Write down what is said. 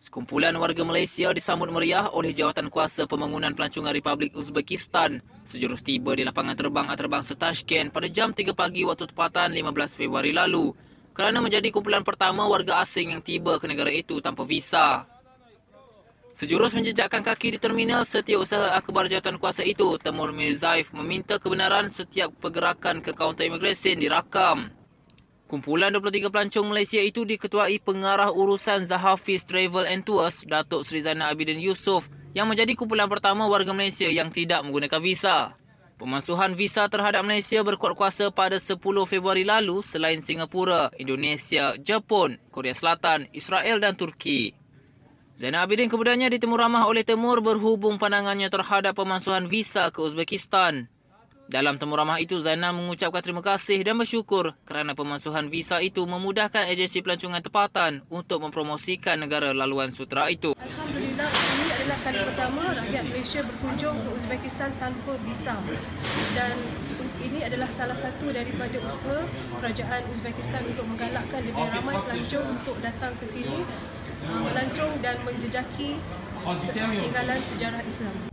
Sekumpulan warga Malaysia disambut meriah oleh Jawatan Kuasa Pembangunan Pelancongan Republik Uzbekistan sejurus tiba di lapangan terbang antarabangsa Tashkent pada jam 3 pagi waktu tempatan 15 Februari lalu kerana menjadi kumpulan pertama warga asing yang tiba ke negara itu tanpa visa. Sejurus menjejakkan kaki di terminal setiausaha akhbar jawatan kuasa itu, Temur Mirzaif meminta kebenaran setiap pergerakan ke kaunter imigresen dirakam. Kumpulan 23 pelancong Malaysia itu diketuai pengarah urusan Zahafiz Travel and Tours, Datuk Sri Zainal Abidin Yusof yang menjadi kumpulan pertama warga Malaysia yang tidak menggunakan visa. Pemansuhan visa terhadap Malaysia berkuat kuasa pada 10 Februari lalu selain Singapura, Indonesia, Jepun, Korea Selatan, Israel dan Turki. Zainal Abidin kemudiannya ditemu ramah oleh Timur berhubung pandangannya terhadap pemansuhan visa ke Uzbekistan. Dalam temu ramah itu, Zainal mengucapkan terima kasih dan bersyukur kerana pemansuhan visa itu memudahkan agensi pelancongan tempatan untuk mempromosikan negara laluan sutera itu. Alhamdulillah, ini adalah kali pertama rakyat Malaysia berkunjung ke Uzbekistan tanpa visa. Dan ini adalah salah satu daripada usaha kerajaan Uzbekistan untuk menggalakkan lebih ramai pelancong untuk datang ke sini melancong dan menjejaki tinggalan sejarah Islam.